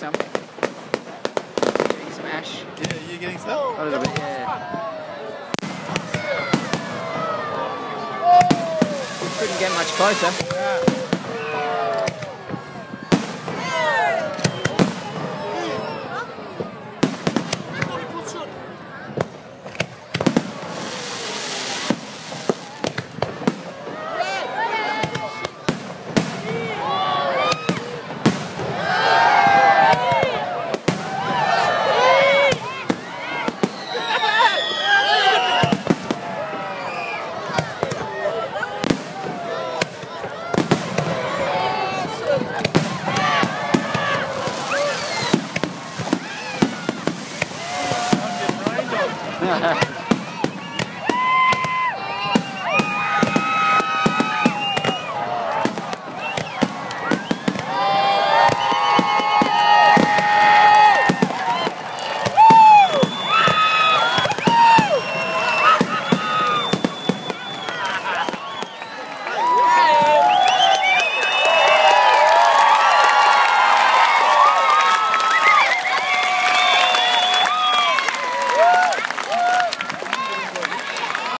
something. Getting smashed. Yeah, you're getting oh, stuff? A little bit. Yeah. Oh! Couldn't get much closer. Yeah. Yeah.